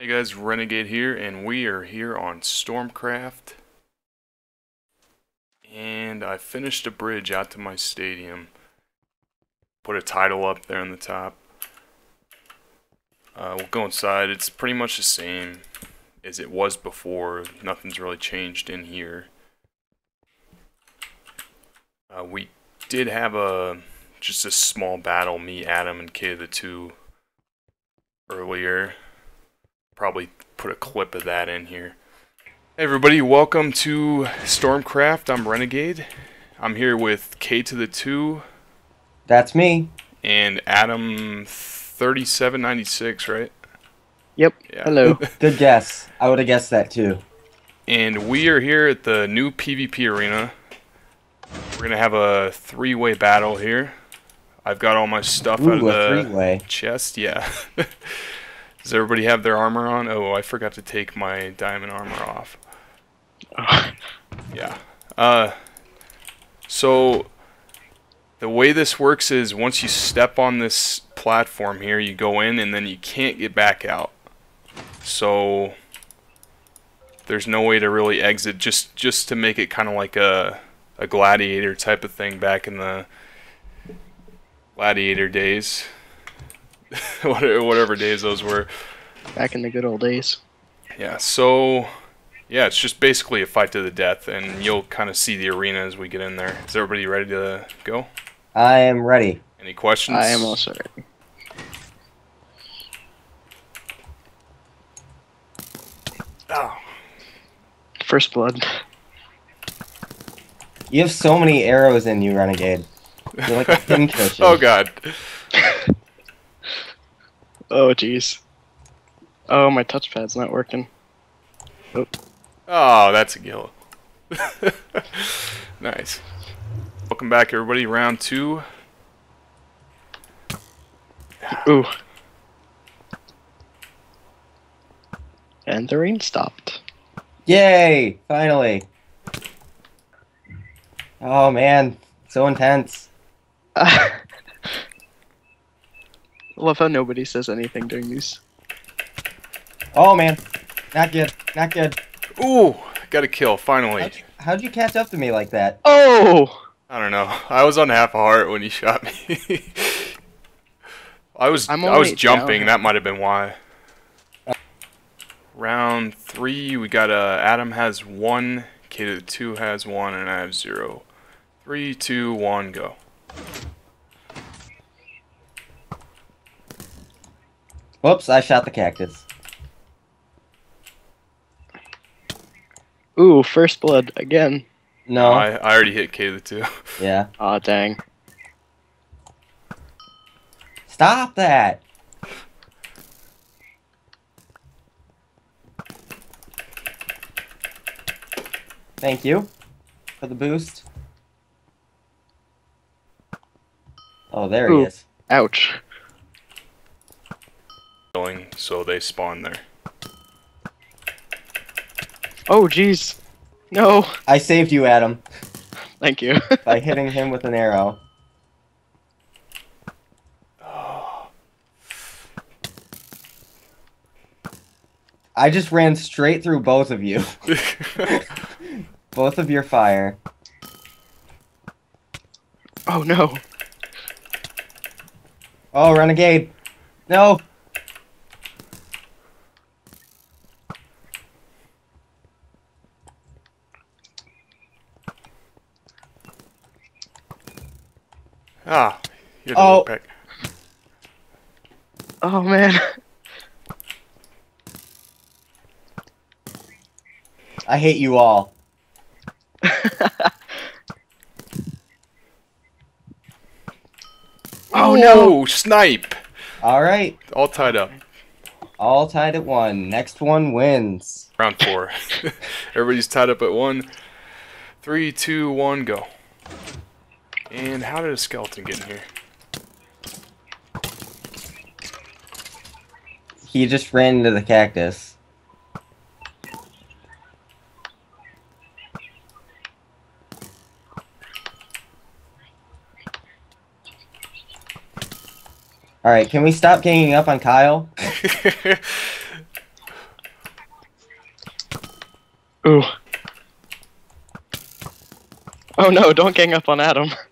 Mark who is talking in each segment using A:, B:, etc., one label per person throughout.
A: Hey guys, Renegade here, and we are here on Stormcraft. And I finished a bridge out to my stadium. Put a title up there on the top. Uh, we'll go inside. It's pretty much the same as it was before. Nothing's really changed in here. Uh, we did have a just a small battle, me, Adam, and K the two earlier probably put a clip of that in here. Hey everybody, welcome to Stormcraft. I'm Renegade. I'm here with K to the 2
B: That's me.
A: and Adam 3796, right?
C: Yep.
A: Yeah.
C: Hello.
B: Good guess. I would have guessed that too.
A: And we are here at the new PvP arena. We're going to have a three-way battle here. I've got all my stuff out of
B: a
A: the
B: three-way.
A: chest, yeah. Does everybody have their armor on? Oh, I forgot to take my diamond armor off. Yeah. Uh, so the way this works is once you step on this platform here, you go in and then you can't get back out. So there's no way to really exit. Just just to make it kind of like a a gladiator type of thing back in the gladiator days. whatever whatever days those were.
C: Back in the good old days.
A: Yeah, so yeah, it's just basically a fight to the death, and you'll kind of see the arena as we get in there. Is everybody ready to go?
B: I am ready.
A: Any questions?
C: I am also ready.
A: Oh,
C: First blood.
B: You have so many arrows in you, Renegade. You're like a pincushion.
A: oh God.
C: Oh jeez. Oh, my touchpad's not working.
A: Oh, that's a kill. nice. Welcome back, everybody. Round two.
C: Ooh. And the rain stopped.
B: Yay! Finally. Oh man, so intense.
C: I love how nobody says anything during these.
B: Oh man, not good. Not good.
A: Ooh, got a kill finally.
B: How'd you, how'd you catch up to me like that?
C: Oh!
A: I don't know. I was on half a heart when you shot me. I was
C: I'm
A: I was jumping.
C: down.
A: That might have been why. Round three, we got uh, Adam has one, K to the two has one, and I have zero. Three, two, one, go.
B: Whoops, I shot the cactus.
C: Ooh, first blood again.
B: No.
A: Oh, I, I already hit Kayla too.
B: Yeah.
C: Aw, dang.
B: Stop that! Thank you for the boost. Oh, there
C: Ooh.
B: he is.
C: Ouch.
A: So they spawn there.
C: Oh, jeez. No.
B: I saved you, Adam,
C: Thank you.
B: by hitting him with an arrow. I just ran straight through both of you. both of your fire.
C: oh, no.
B: Oh, renegade! No!
A: Ah, you had to
B: Oh.
A: look back.
C: Oh, man.
B: I hate you all.
C: Oh, no.
A: Snipe!
B: Alright,
A: All tied up.
B: all tied at one. Next one wins.
A: Round four. Everybody's tied up at one. Three, two, one, go. And how did a skeleton get in here?
B: He just ran into the cactus. Alright, can we stop ganging up on Kyle?
C: Ooh. Oh no, don't gang up on Adam.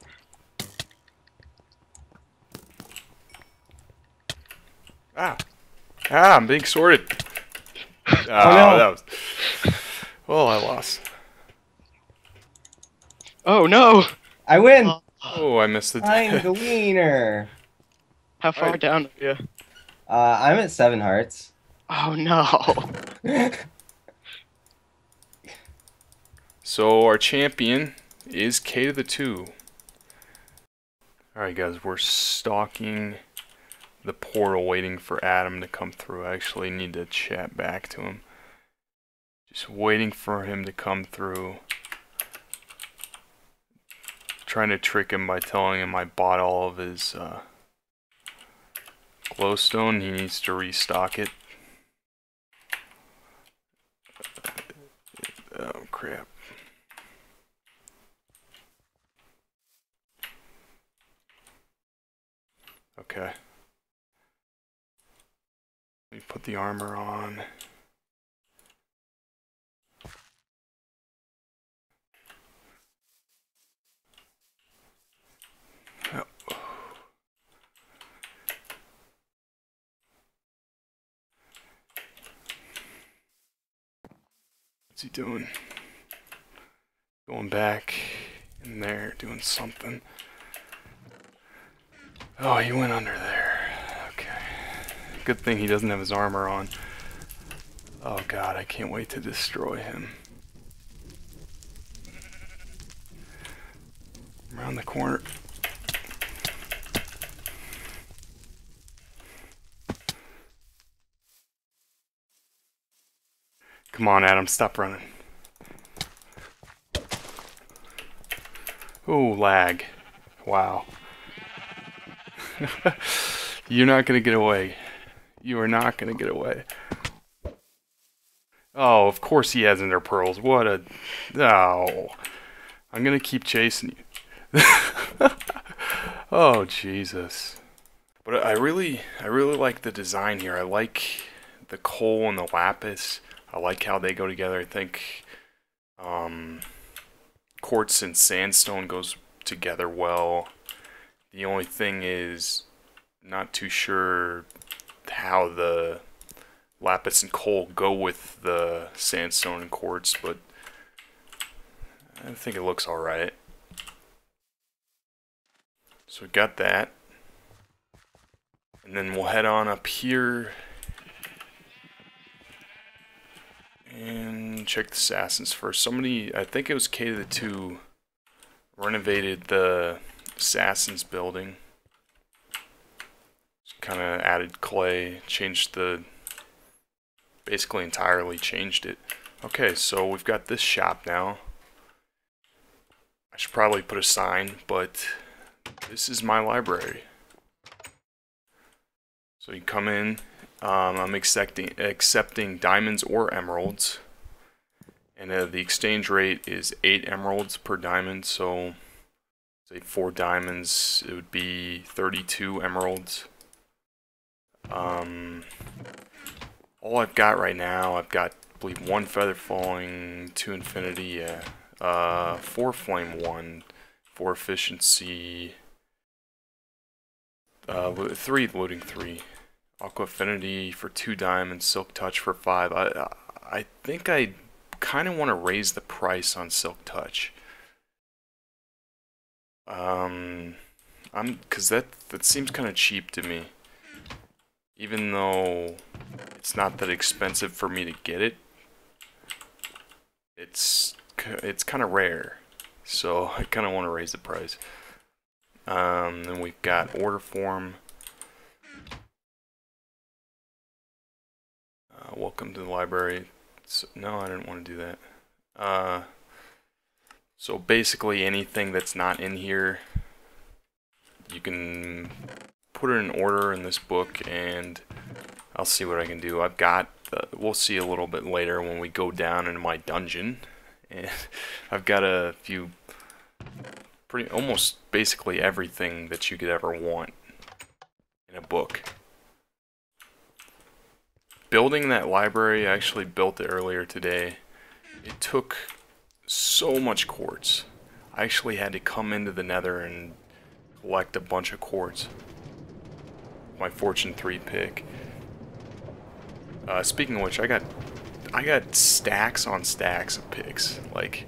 A: Ah. Ah, I'm being sorted. Oh,
B: no.
A: that was. Well, I lost.
C: Oh no!
B: I win.
A: Oh, I missed the.
B: I'm the wiener.
C: How far
A: Alright.
C: down are you?
B: Uh, I'm at seven hearts.
C: Oh no.
A: so our champion is K to the two. All right, guys, we're stalking the portal, waiting for Adam to come through. I actually need to chat back to him. Just waiting for him to come through. Trying to trick him by telling him I bought all of his uh, glowstone. He needs to restock it. Oh crap. Okay. Let me put the armor on. What's he doing? Going back in there, doing something. Oh, he went under there. Good thing he doesn't have his armor on. Oh god, I can't wait to destroy him. Around the corner. Come on, Adam, stop running. Ooh, lag. Wow. You're not gonna get away. You are not gonna get away. Oh, of course he has ender pearls. What a... Oh. I'm gonna keep chasing you. oh, Jesus. But I really, I really like the design here. I like the coal and the lapis. I like how they go together. I think um, quartz and sandstone goes together well. The only thing is, not too sure how the lapis and coal go with the sandstone and quartz, but I think it looks alright. So we got that. And then we'll head on up here and check the assassins first. Somebody, I think it was K to the 2, renovated the assassins building. Kind of added clay, changed the, basically entirely changed it. Okay, so we've got this shop now. I should probably put a sign, but this is my library. So you come in, um, I'm accepting, accepting diamonds or emeralds. And uh, the exchange rate is 8 emeralds per diamond, so say 4 diamonds, it would be 32 emeralds. Um, all I've got right now, I've got, I believe, 1 feather falling, 2 infinity, yeah. Uh, 4 flame 1, 4 efficiency, uh, lo- 3 looting 3. Aqua Affinity for two diamonds, Silk Touch for five. I I think I kind of want to raise the price on Silk Touch. Um, I'm because that that seems kind of cheap to me. Even though it's not that expensive for me to get it, it's it's kind of rare, so I kind of want to raise the price. Um, then we've got order form. Uh, welcome to the library. So, no, I didn't want to do that. Uh, so basically anything that's not in here, you can put it in order in this book and I'll see what I can do. I've got, the, we'll see a little bit later when we go down into my dungeon. And I've got a few, pretty, almost basically everything that you could ever want in a book building that library, I actually built it earlier today. it took so much quartz. I actually had to come into the nether and collect a bunch of quartz. My Fortune 3 pick. Uh, speaking of which, I got I got stacks on stacks of picks. Like,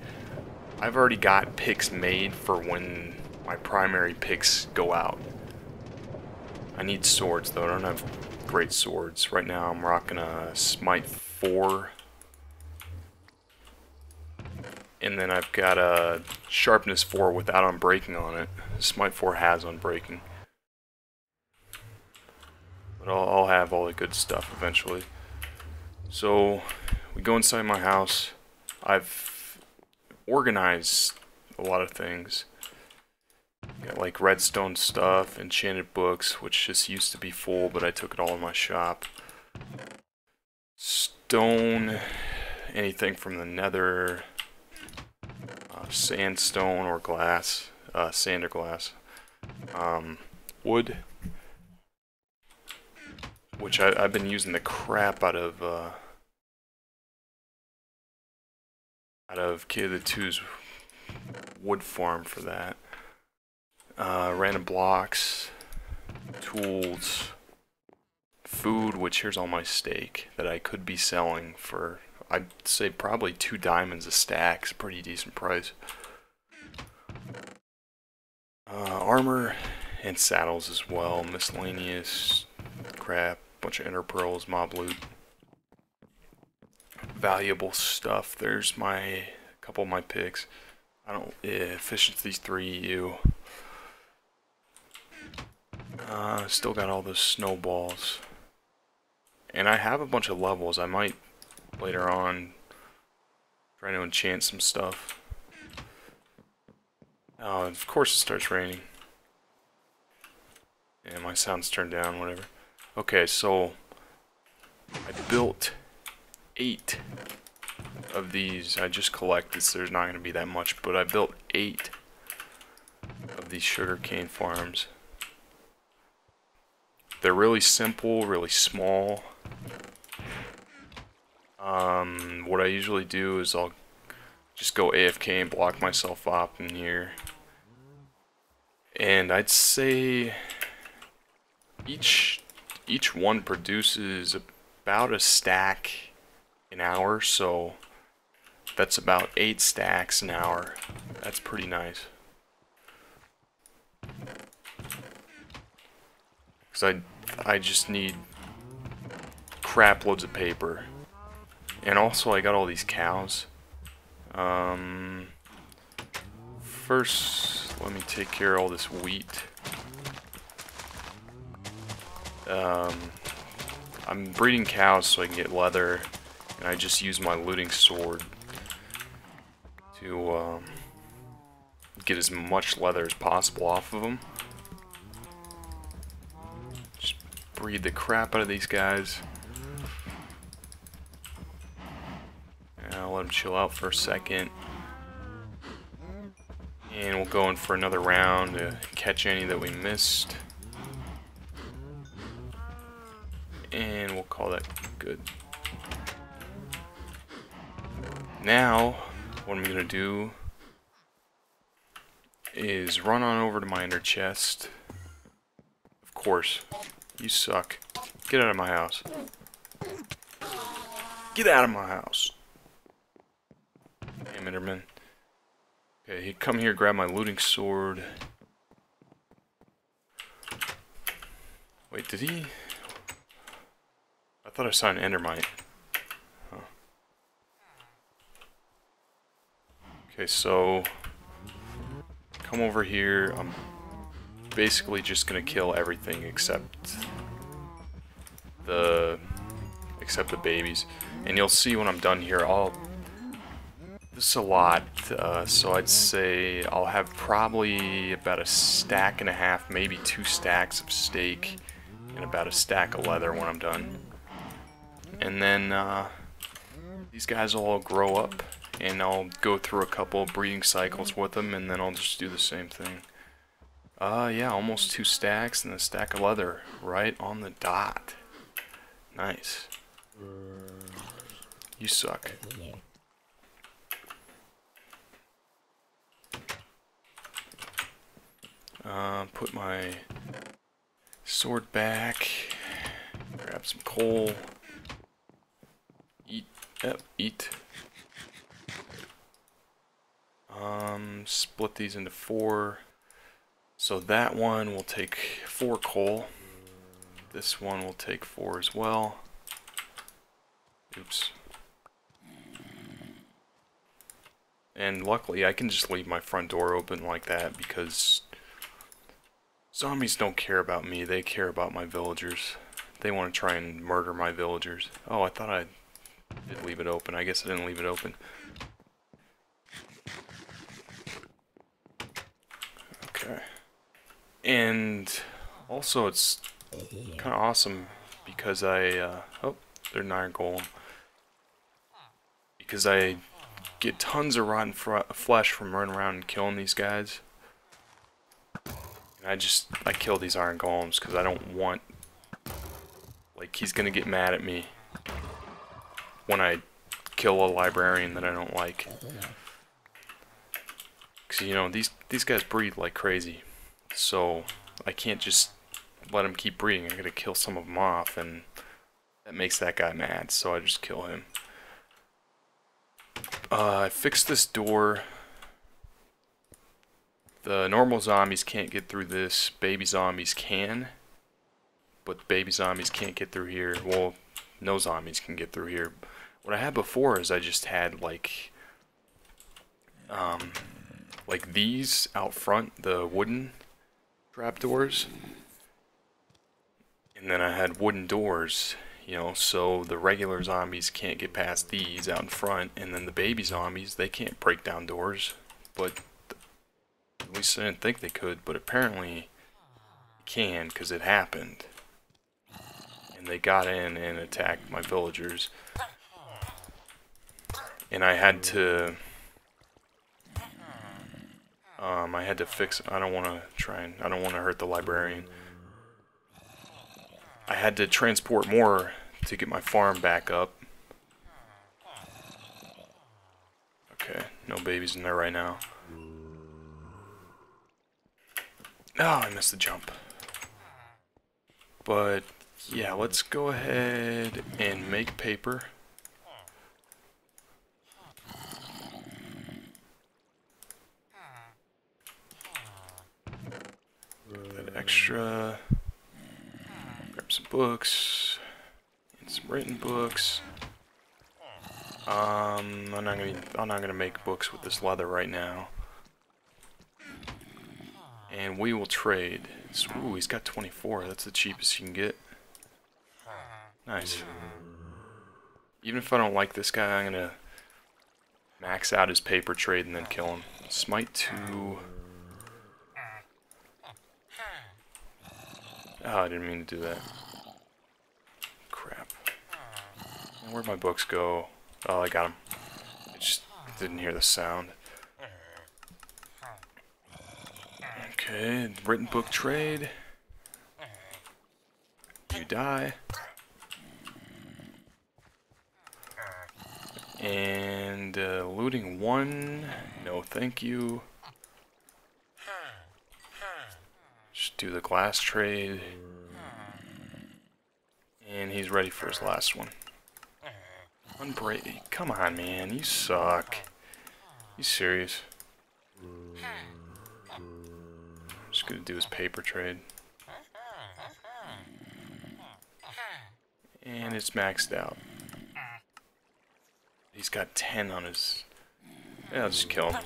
A: I've already got picks made for when my primary picks go out. I need swords though, I don't have great swords. Right now I'm rocking a Smite 4. And then I've got a Sharpness 4 without Unbreaking on it. Smite 4 has Unbreaking. But I'll, I'll have all the good stuff eventually. So, we go inside my house. I've organized a lot of things. Got like redstone stuff, enchanted books, which just used to be full, but I took it all in my shop. Stone, anything from the nether, uh, sandstone or glass, uh, sand or glass. Um, wood, which I, have been using the crap out of, uh, out of Kid the 2's wood farm for that uh, random blocks, tools, food, which here's all my steak that I could be selling for, I'd say probably two diamonds a stack. It's a pretty decent price. Uh, armor and saddles as well, miscellaneous crap, bunch of ender pearls, mob loot, valuable stuff. There's my couple of my picks. I don't yeah, efficiency three you. Uh, still got all those snowballs. And I have a bunch of levels. I might, later on, try to enchant some stuff. Oh, of course it starts raining. Yeah, my sound's turned down, whatever. Okay, so I built eight of these. I just collected, so there's not going to be that much, but I built eight of these sugarcane farms. They're really simple, really small. Um, what I usually do is I'll just go AFK and block myself up in here. And I'd say each each one produces about a stack an hour, so that's about eight stacks an hour. That's pretty nice. Because I, I just need crap loads of paper. And also I got all these cows. Um, first, let me take care of all this wheat. Um, I'm breeding cows so I can get leather, and I just use my looting sword to um, get as much leather as possible off of them. Just breed the crap out of these guys. And I'll let them chill out for a second. And we'll go in for another round to catch any that we missed. Now, what I'm going to do is run on over to my ender chest. Of course, you suck. Get out of my house. Get out of my house. Damn Enderman. Okay, he come here, grab my looting sword. Wait, did he? I thought I saw an endermite. Okay, so come over here. I'm basically just gonna kill everything except the except the babies. And you'll see when I'm done here, I'll this is a lot, uh, so I'd say I'll have probably about a stack and a half, maybe two stacks of steak, and about a stack of leather when I'm done. And then uh, these guys will all grow up, and I'll go through a couple breeding cycles with them and then I'll just do the same thing. Uh, yeah, almost two stacks and a stack of leather right on the dot. Nice. You suck. Uh, put my sword back, grab some coal, eat, yep, eat, um, split these into four. So that one will take four coal. This one will take four as well. Oops. And luckily I can just leave my front door open like that because zombies don't care about me, they care about my villagers. They want to try and murder my villagers. Oh, I thought I did leave it open. I guess I didn't leave it open. Okay. And also it's kind of awesome because I, uh, oh, they're an iron golem. Because I get tons of rotten flesh from running around and killing these guys. And I just, I kill these iron golems because I don't want, like, he's going to get mad at me when I kill a librarian that I don't like. Because, you know, these, these guys breed like crazy. So, I can't just let them keep breeding. I gotta kill some of them off, and that makes that guy mad, so I just kill him. Uh, I fixed this door. The normal zombies can't get through this. Baby zombies can. But baby zombies can't get through here. Well, no zombies can get through here. What I had before is I just had, like... Um, like these out front, the wooden trapdoors. And then I had wooden doors, you know, so the regular zombies can't get past these out in front, and then the baby zombies, they can't break down doors, but at least I didn't think they could, but apparently can, because it happened. And they got in and attacked my villagers. And I had to... Um, I had to fix... I don't want to try and... I don't want to hurt the librarian. I had to transport more to get my farm back up. Okay, no babies in there right now. Oh, I missed the jump. But, yeah, let's go ahead and make paper. That Grab some books, some written books. Um, I'm not gonna. I'm not gonna make books with this leather right now. And we will trade. So, ooh, he's got 24. That's the cheapest you can get. Nice. Even if I don't like this guy, I'm gonna max out his paper trade and then kill him. Smite 2. Oh, I didn't mean to do that. Crap. Where'd my books go? Oh, I got them. I just didn't hear the sound. Okay, written book trade. You die. And uh, looting one. No, thank you. Just do the glass trade. And he's ready for his last one. Unbreak. Come on, man. You suck. You serious? Just gonna do his paper trade. And it's maxed out. He's got 10 on his... Yeah, I'll just kill him.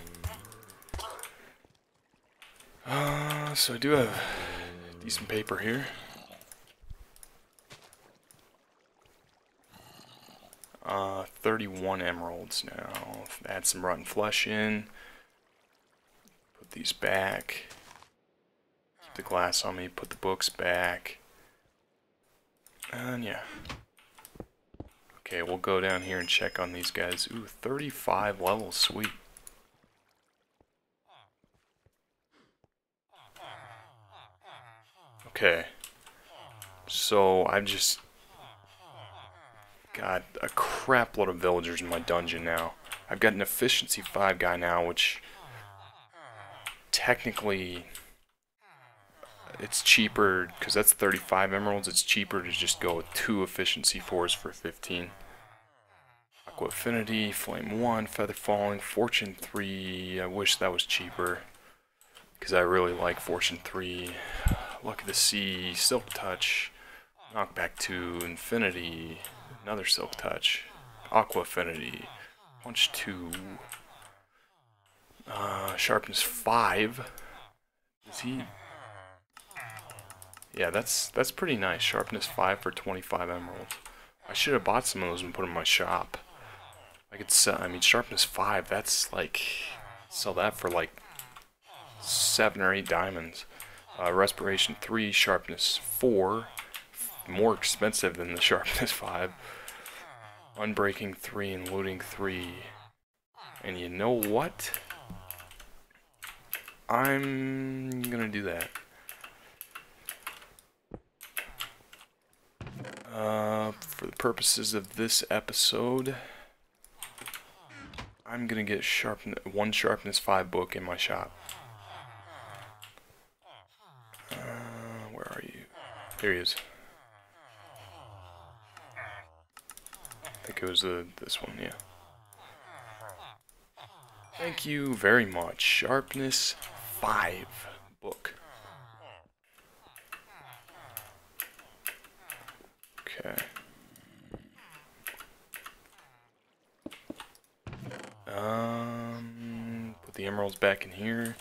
A: Uh, so I do have decent paper here. Uh, 31 emeralds now. Add some rotten flesh in. Put these back. Keep the glass on me. Put the books back. And yeah. Okay, we'll go down here and check on these guys. Ooh, 35 levels. Sweet. Okay. So I've just got a crap load of villagers in my dungeon now. I've got an efficiency 5 guy now, which technically it's cheaper because that's 35 emeralds. It's cheaper to just go with two efficiency fours for 15. Aqua Affinity, Flame 1, Feather Falling, Fortune 3. I wish that was cheaper because I really like Fortune 3. Luck of the Sea, Silk Touch, Knockback 2, Infinity, another Silk Touch, Aqua Affinity, Punch 2, uh, Sharpness 5. Is he yeah, that's that's pretty nice. Sharpness 5 for 25 emeralds. I should have bought some of those and put them in my shop. I could sell, I mean, Sharpness 5, that's like, sell that for like 7 or 8 diamonds. Uh, Respiration 3, Sharpness 4, more expensive than the Sharpness 5. Unbreaking 3 and Looting 3. And you know what? I'm gonna do that. Uh, for the purposes of this episode, I'm gonna get sharpen one sharpness five book in my shop. Uh, where are you? There he is. I think it was the this one, yeah. Thank you very much. Sharpness five book. Okay. Um, put the emeralds back in here.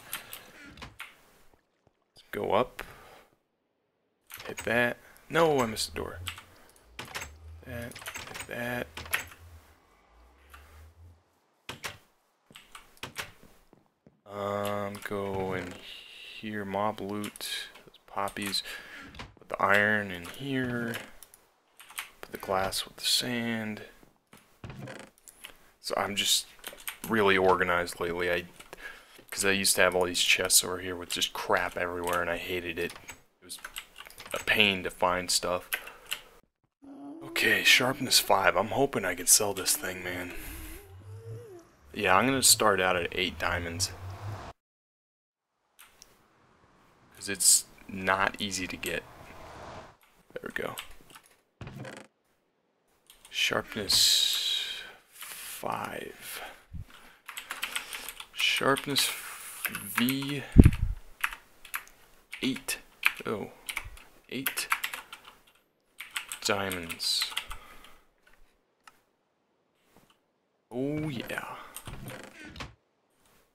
A: Let's go up. Hit that. No, I missed the door. That, hit that. Um, go in here, mob loot, those poppies. Put the iron in here put the glass with the sand. So I'm just really organized lately. I because I used to have all these chests over here with just crap everywhere and I hated it. Pain to find stuff. Okay, sharpness 5. I'm hoping I can sell this thing, man. Yeah, I'm going to start out at 8 diamonds. Because it's not easy to get. There we go. Sharpness 5. Sharpness V 8. Oh, 8 diamonds. Oh yeah.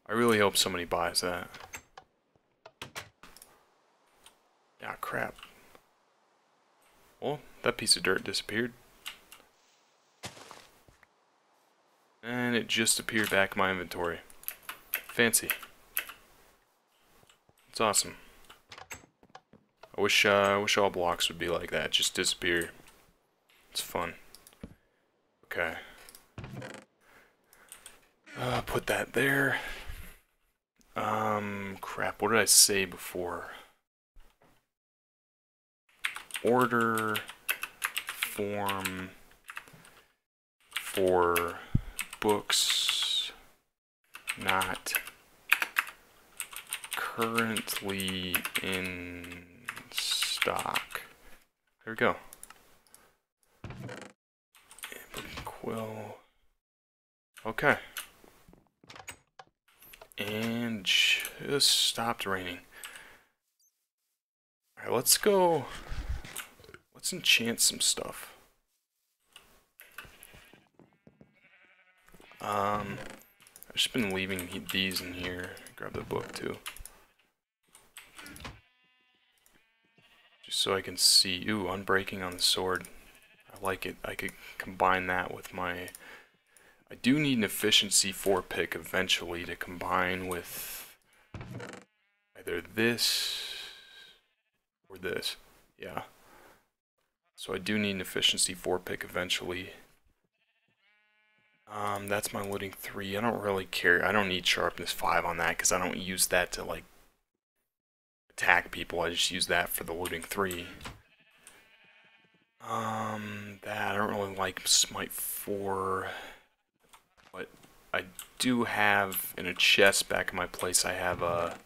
A: I really hope somebody buys that. Ah, crap. Well, that piece of dirt disappeared. And it just appeared back in my inventory. Fancy. It's awesome. I wish, uh, I wish all blocks would be like that. Just disappear. It's fun. Okay. Uh, put that there. Um, crap, what did I say before? Order form for books not currently in stock. There we go. Quill. Okay. And just stopped raining. Alright, let's go. Let's enchant some stuff. Um, I've just been leaving these in here. Grab the book too. So I can see. Ooh, unbreaking on the sword. I like it. I could combine that with my... I do need an efficiency 4 pick eventually to combine with either this or this. Yeah. So I do need an efficiency 4 pick eventually. Um, that's my looting 3. I don't really care. I don't need sharpness 5 on that because I don't use that to, like, attack people. I just use that for the looting 3. Um, that, I don't really like smite 4. But I do have, in a chest back in my place, I have a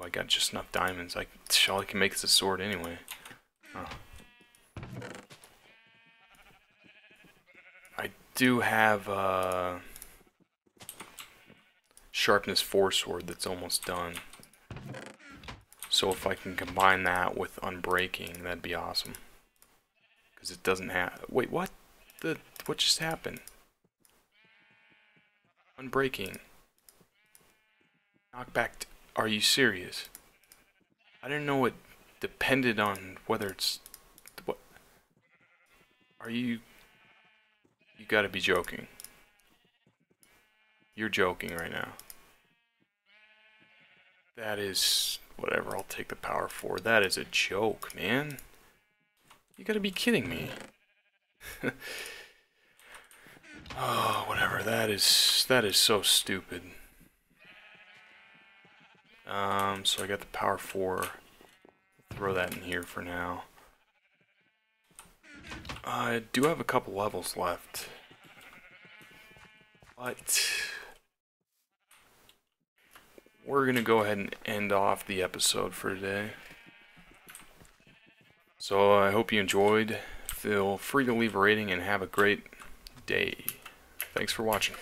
A: I got just enough diamonds. I all I can make is a sword anyway. Huh. I do have uh, sharpness four sword that's almost done. So if I can combine that with unbreaking, that'd be awesome. Because it doesn't have. Wait, what? The what just happened? Unbreaking. Knockback. Are you serious? I didn't know it depended on whether it's what. Are you? You gotta be joking. You're joking right now. That is whatever. I'll take the power four. That is a joke, man. You gotta be kidding me. oh, whatever. That is that is so stupid. Um, so I got the power four. Throw that in here for now. I do have a couple levels left. But we're going to go ahead and end off the episode for today. So I hope you enjoyed. Feel free to leave a rating and have a great day. Thanks for watching.